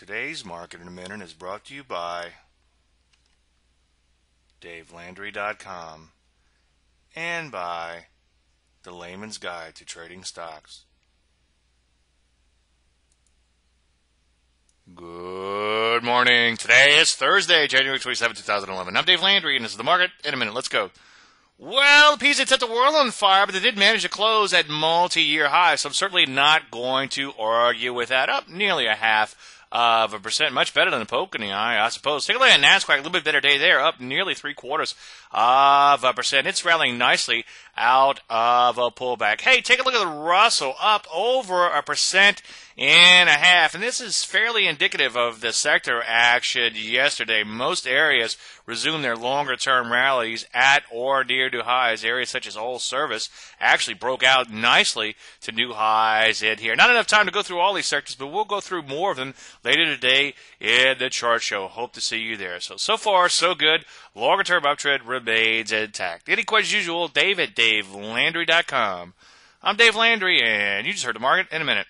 Today's Market in a Minute is brought to you by DaveLandry.com and by The Layman's Guide to Trading Stocks. Good morning. Today is Thursday, January 27, 2011. I'm Dave Landry, and this is the market in a minute. Let's go. Well, the PZ set the world on fire, but they did manage to close at multi-year highs, so I'm certainly not going to argue with that. Up nearly a half of a percent, much better than the poke in I suppose. Take a look at Nasdaq, a little bit better day there, up nearly three quarters of a percent. It's rallying nicely out of a pullback. Hey, take a look at the Russell, up over a percent and a half. And this is fairly indicative of the sector action yesterday. Most areas resumed their longer term rallies at or near new highs. Areas such as oil service actually broke out nicely to new highs in here. Not enough time to go through all these sectors, but we'll go through more of them later today in the chart show. Hope to see you there. So, so far, so good. Longer term uptrend remains intact. Any questions usual, David, Dave at DaveLandry.com. I'm Dave Landry, and you just heard the market in a minute.